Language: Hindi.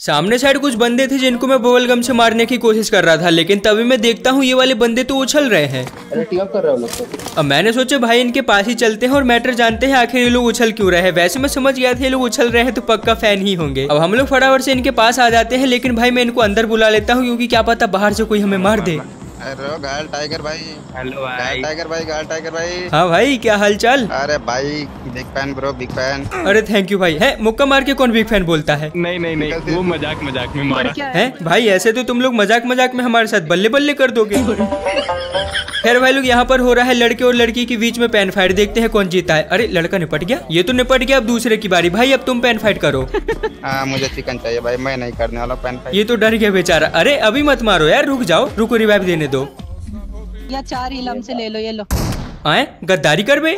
सामने साइड कुछ बंदे थे जिनको मैं बबल गम से मारने की कोशिश कर रहा था लेकिन तभी मैं देखता हूँ ये वाले बंदे तो उछल रहे हैं। कर रहे हो तो। अब मैंने सोचा भाई इनके पास ही चलते हैं और मैटर जानते हैं आखिर ये लोग उछल क्यों रहे हैं। वैसे मैं समझ गया था ये लोग उछल रहे हैं तो पक्का फ़ैन ही होंगे। अब हम लोग फटाफट से इनके पास आ जाते हैं लेकिन भाई मैं इनको अंदर बुला लेता हूँ क्यूँकी क्या पता बाहर से कोई हमें मार दे। अरे घायल टाइगर भाई। हेलो भाई टाइगर भाई घायल टाइगर भाई। हाँ भाई क्या हाल चाल अरे भाई big fan bro big fan अरे थैंक यू भाई। है मुक्का मार के कौन बिग फ़ैन बोलता है? नहीं नहीं नहीं वो मज़ाक मज़ाक में मारा। है? भाई ऐसे तो तुम लोग मज़ाक मज़ाक में हमारे साथ बल्ले बल्ले कर दोगे। खैर भाई लोग यहाँ पर हो रहा है लड़के और लड़की के बीच में पेन फाइट। देखते हैं कौन जीता है। अरे लड़का निपट गया। ये तो निपट गया अब दूसरे की बारी। भाई अब तुम पेन फाइट करो। आ, मुझे चिकन चाहिए भाई मैं नहीं करने वाला फ़ैन ये तो डर गया बेचारा। अरे अभी मत मारो यार रुक जाओ। रुको रिवाइव देने दो। या चार इलम से ले लो ये लो। आए? गद्दारी कर बे।